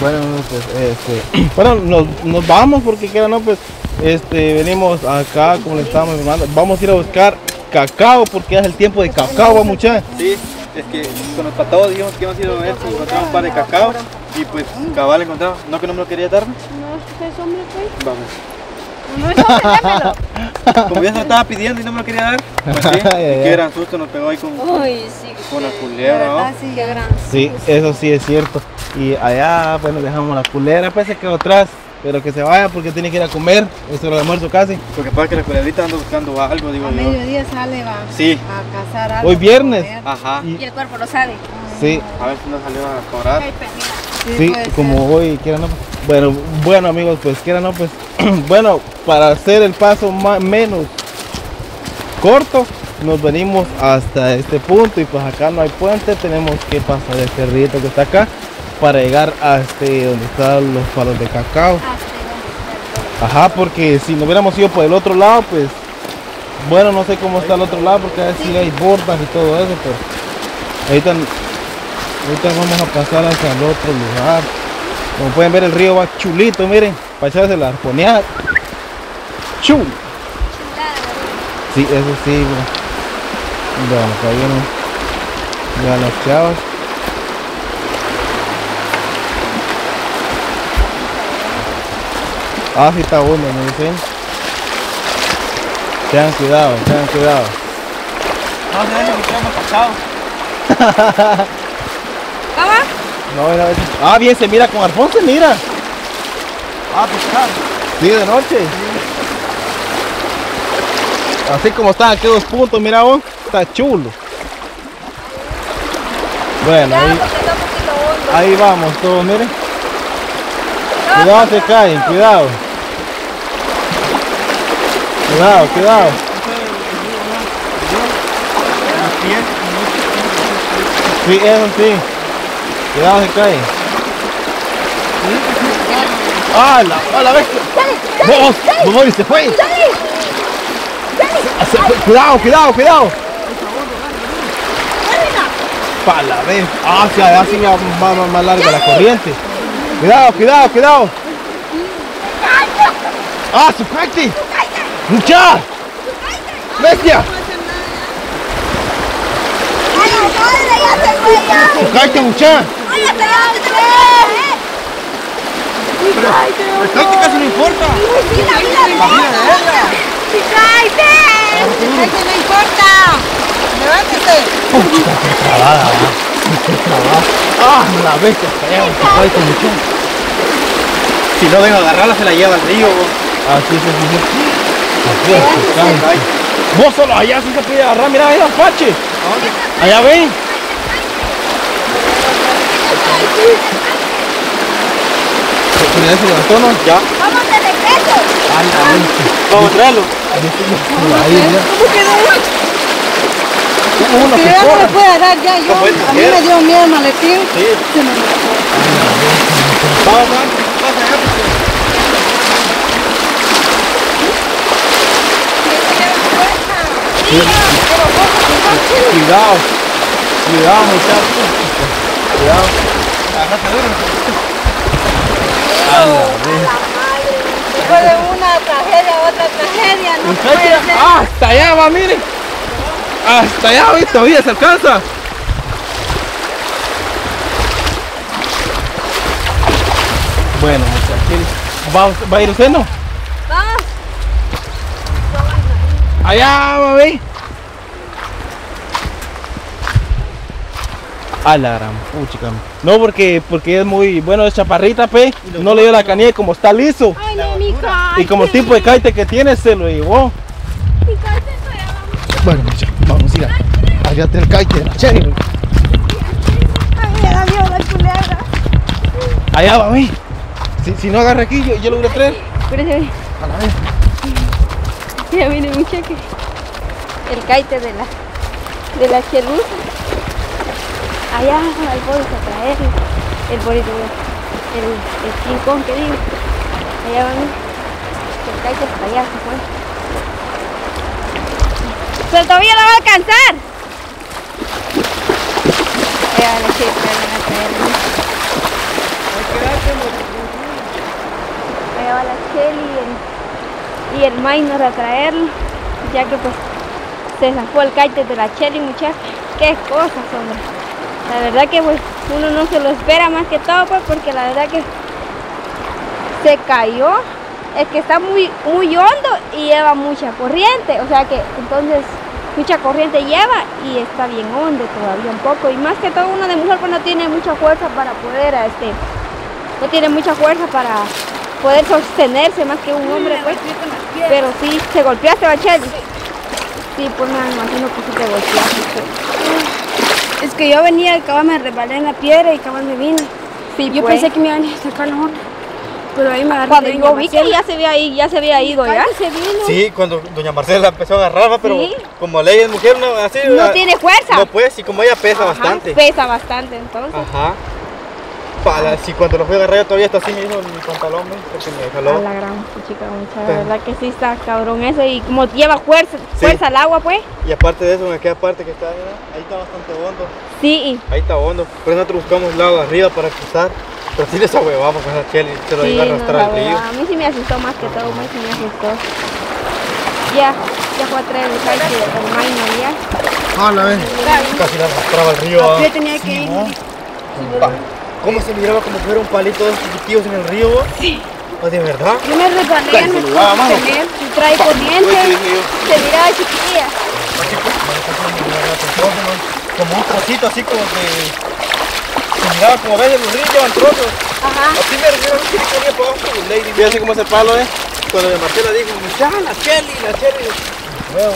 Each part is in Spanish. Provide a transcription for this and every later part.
Bueno, pues, este, bueno, nos, nos vamos porque queda, no, pues, este, venimos acá, como le estábamos informando, vamos a ir a buscar cacao porque es el tiempo de cacao, muchachos. Sí, es que con los patados dijimos que íbamos a ir a ver si encontramos un par de cacao y pues cabal encontramos. ¿No que no me lo quería dar? No, es hombre, pues. Vamos. No es. Como ya se lo estaba pidiendo y no me lo quería dar, pues sí, y qué gran susto nos pegó ahí con, Uy, sí. con la culebra, ¿no? verdad, sí, qué gran. Sí, eso sí es cierto. Y allá, bueno, dejamos la culera, pues se quedó atrás. Pero que se vaya porque tiene que ir a comer. Eso es el almuerzo casi. Porque pasa que la culebrita anda buscando algo, digo A yo. mediodía sale, va Sí. a cazar algo. Hoy viernes. Ajá. Y el cuerpo lo sabe. Sí, A ver si nos salió a cobrar. Perdida. sí, ser. como hoy, quieran no. Bueno, bueno amigos, pues quieran no, pues. bueno, para hacer el paso más, menos corto, nos venimos hasta este punto y pues acá no hay puente, tenemos que pasar el cerrito que está acá para llegar hasta donde están los palos de cacao. Ajá, porque si no hubiéramos ido por el otro lado, pues bueno, no sé cómo está el otro lado porque así hay bordas y todo eso, pero ahorita, ahorita vamos a pasar hacia el otro lugar. Como pueden ver el río va chulito, miren, para echarse la arponeada. Chul. Sí, eso sí, mira. Vean, acá vienen. Vean las chavas. Ah, sí está bueno, me dicen. Tengan cuidado, tengan cuidado. No, se dejen que más cacao. ¿Cómo? No, ah, bien, se mira con arpón, se mira. Ah, pescar. Sí, de noche. Así como están aquí dos puntos, mira vos, está chulo. Bueno, ahí, ahí vamos todos, miren. Cuidado, se caen, cuidado. Cuidado, cuidado. Sí, eso sí. Cuidado, se caen. ¡Ah, la, a la bestia! ¡Vos! ¡Vos, se fue! Se fue. Cuidado, cuidado, cuidado. Para la vez. Ah, sí va más, más- más larga la corriente. Cuidado, cuidado, cuidado. ¡Ah, su fuerte! ¡Mucha! ¡Bestia! ¡Su cállate, mucha! Pues que casi no importa. no importa! ¡Levántese! ¡Ah, la bestia! cállate, mucha. Si no vengo a agarrarla, se la lleva al río. Ah, sí, sí, sí. sí. Así es, su cállate. Vos solo allá sí se puede agarrar, mira, mira, Pache. Allá ven. Se levantó, ¿no? Ya. Vamos de regreso. Vamos a traerlo. Ahí. ¿Cómo quedó? A mí me dio miedo el maletín. Sí. Se me Vamos, vamos. Pasa allá, porque- Cuidado. Cuidado, muchachos. Cuidado. Después de una tragedia, otra tragedia, no puede ser. hasta allá va, miren. Hasta allá, hoy todavía se alcanza. Bueno, muchachos. ¿Va, va a ir usted, no? Vamos. Allá, mami. A la gran puchica. No, porque, porque es muy, bueno, es chaparrita, pe. No le dio la canilla como está liso. Ay, no, mi Y como el tipo de caite que tiene, se lo llevó. Mi caite Bueno, muchachos, vamos a ir a- allá está el caite de la cherry. Ay, la culebra. Allá va, mami. Si, si no agarra aquí, yo, yo lo voy a traer. Espérate, A la vez. Mira, miren muchachos. El caite de la de la cheluz. Allá al bolso a traer el bonito, el, el rincón que digo. Allá van el caite para allá, se fue. Pero todavía la va a alcanzar. Allá la chica, van a traer. Allá va la cheli el minor a traerlo, ya que pues se zafó el kite de la Chelly, muchachos. Qué cosas, hombre. La verdad que pues uno no se lo espera más que todo, pues porque la verdad que se cayó. Es que está muy, muy hondo y lleva mucha corriente, o sea que entonces mucha corriente lleva y está bien hondo todavía un poco. Y más que todo uno de mujer pues no tiene mucha fuerza para poder, este, no tiene mucha fuerza para poder sostenerse más que un hombre, pues. Pero sí, ¿se golpeaste, Bachel? Sí, pues me imagino que sí te golpeaste. Es que yo venía y cabal me resbalé en la piedra y cabal me vino. Sí, Yo pues. pensé que me iban a sacar la onda. Pero ahí me agarré Cuando yo vi que ya se había ido, ya se había ido, ¿ya? se vino. Sí, cuando doña Marcela empezó a agarrar, ¿va? pero Sí. como ley es mujer, no, así. No ah, tiene fuerza. No pues, y como ella pesa Ajá, bastante. Pesa bastante, entonces. Ajá. Para, si cuando lo fui a agarrar todavía está así me hizo mi pantalón, porque me A jaló. la gran chica, mucha, Sí. la verdad que sí está cabrón eso y como lleva fuerza, fuerza al agua, pues. Y aparte de eso, en aquella parte que está, mira, ahí está bastante hondo. Sí, Ahí está hondo. Por eso nosotros buscamos lado arriba para cruzar. Pero sí les ahuevamos con esa cheli, se lo sí, iba a no, arrastrar la al río. a mí sí me asustó más que todo, más sí me asustó. Ya, ya fue a traer el kite del minor, ya. Ah, la vez. Casi la arrastraba al río. Yo tenía que ir. ¿Cómo se miraba como si fuera un palito de chiquitillos en el río? Sí. ¿De verdad? Yo me resbalé, ya no se lo pude daba, mano. sostener. Y trae corriente, se miraba chiquilla. Así pues, como un trocito así como que se miraba como ves en los ríos llevan trozos. Ajá. Así me refiero a que ponía para abajo lady. Fíjate cómo es el palo, eh. Cuando de Marcela dijo, ah, la cheli, la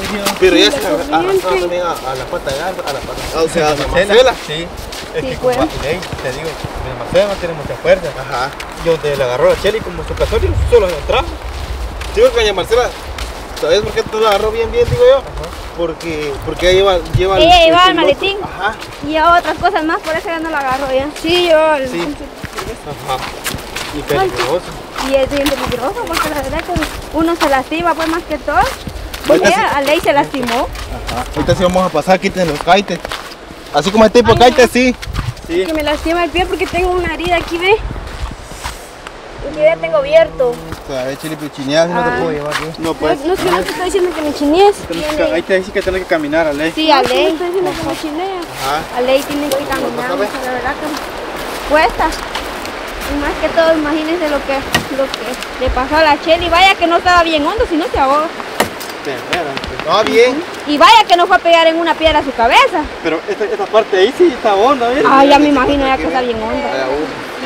dije, Pero ya se arrastraba también a, a la pata de a la pata. Ah, o sea, a la. Marcela. Sí. Es Sí, que pues. como ley, te digo, de Marcela no tiene mucha fuerza. Ajá. Y donde le agarró la cheli como su casorio, solo se trajo. Porque doña Marcela, ¿sabes por qué te la agarró bien, bien, digo yo? Porque, porque ella lleva, lleva Ella llevaba el piloto. maletín. Ajá, Y otras cosas más, por eso ya no lo agarro ya. Sí, yo. sí. Ajá. Y peligroso. Y es bien peligroso porque la verdad que uno se lastima pues más que todo. Ahorita Ella, a ley se lastimó. Ahorita sí vamos a pasar, quiten los kites. Así como el tipo de kites, sí. Sí. Que me lastima el pie porque tengo una herida aquí, ve. Y yo ya tengo abierto. Pichineada, si no te puedo llevar yo. No, No, pues. no, que no te estoy diciendo que me chinees. ahí te dice que tenés que caminar a ley. Sí, a No, estoy diciendo que me chinees. Ajá. A ley tiene que caminar, la verdad que cuesta. Y más que todo, imagínense lo que, lo que le pasó a la Cheli. Vaya que no estaba bien hondo, si no se ahogó. Ah, bien. Y vaya que no fue a pegar en una piedra a su cabeza. Pero esta, esta parte ahí sí está honda, mira. Ah, ya me imagino ya que está bien honda.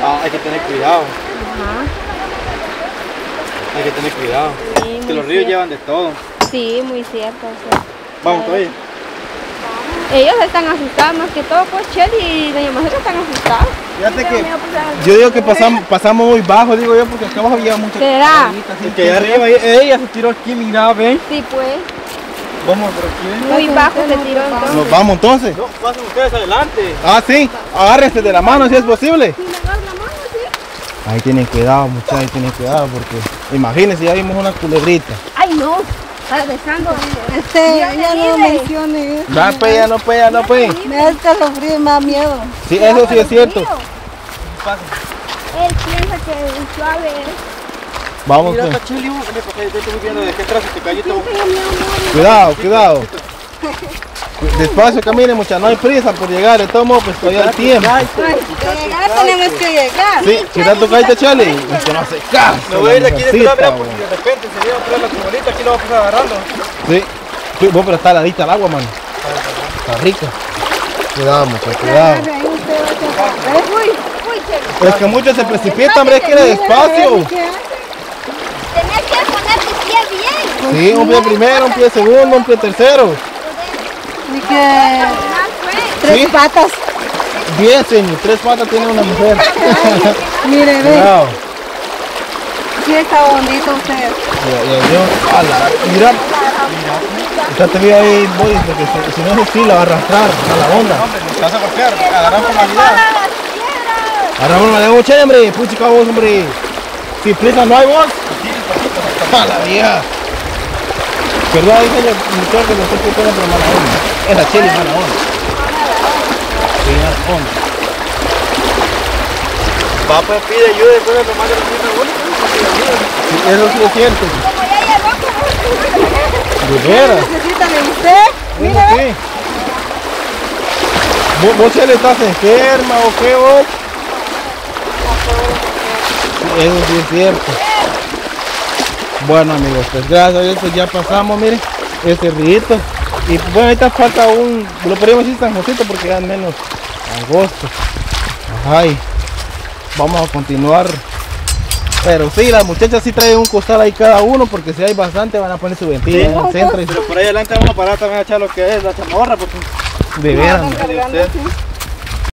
Ah, hay que tener cuidado. Ajá. Hay que tener cuidado. Sí, Que los ríos cierto. llevan de todo. Sí, muy cierto. sea. Vamos todavía. Ellos están asustados más que todo, pues Cheli y Doña Marcela están asustados. Fíjate que pues, yo digo que pasamos, pasamos muy bajo, digo yo, porque acá abajo lleva mucha ¿Será? que allá arriba ella se tiró aquí, mira, ven. Sí, pues. Vamos por aquí, ven. Muy bajo se tiró entonces. Nos vamos entonces. No, pasen ustedes adelante. Ah, sí. Agárrense de la mano si es posible. Ahí tienen cuidado, muchachos, tienen cuidado porque imagínense, ya vimos una culebrita. Ay, no. Está besando. Este, Dios ya no libre. menciones. No, pues, ya no, pues, ya no, pues. Me da escalofrío y me da miedo. Sí, eso sí es cierto. Él piensa que. Vamos, Mira, pues. yo te estoy viendo de aquí atrás y te cayó todo. Cuidado, cuidado. Despacio caminen, muchachos, no hay prisa por llegar, de todo modo, pues todavía hay tiempo. Llegar tenemos que llegar. Sí, quita tu caíte, Chale. Es que no hace caso. Me voy a ir de aquí de mira, güey. porque de repente se viene otra vez la cobolita, aquí lo vamos a pasar agarrando. Sí. Vos, pero está heladita el agua, mano. Está rica. Cuidado, muchachos, cuidado. Cheli. Es que muchos se precipitan, hombre, es que era despacio. Tenías que poner tu pie bien. Sí, un pie primero, un pie segundo, un pie tercero. Y que tres Sí. patas. Bien, señor, tres patas tiene una mujer. Mire, ve. Cuidado. Sí está bonito usted. Ya, ya, yo, ala, mira. Ya te vi ahí, boy, porque si, si no es así, la va a arrastrar a la onda. Hombre, te vas a golpear, agarrar con malidad. Para las piedras. Agarramos la mucha, hombre, puchica vos, hombre. Si prisa no hay vos. A la vieja. Perdón, dice el muchacho que no sé qué pena, pero mala onda. Es la chile, mala onda. Sí, mala onda. Va, pues pide ayuda después de tomar. Eso sí es cierto. Como ya llegó, De veras. necesitan de usted. Eso sí. ¿Vos, vos ya le estás enferma o qué vos? Sí, Eso sí es cierto. Bueno amigos, pues gracias a Dios pues ya pasamos, miren, este rito. Y bueno, ahorita falta un, lo podríamos decir San Josito porque ya es menos agosto. Ajá, y vamos a continuar. Pero sí, las muchachas sí traen un costal ahí cada uno porque si hay bastante van a poner su ventilla en el centro Pero por ahí adelante vamos a parar también a echar lo que es la chamorra, porque de veras.